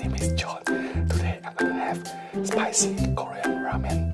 name is John. Today I'm gonna have spicy Korean ramen.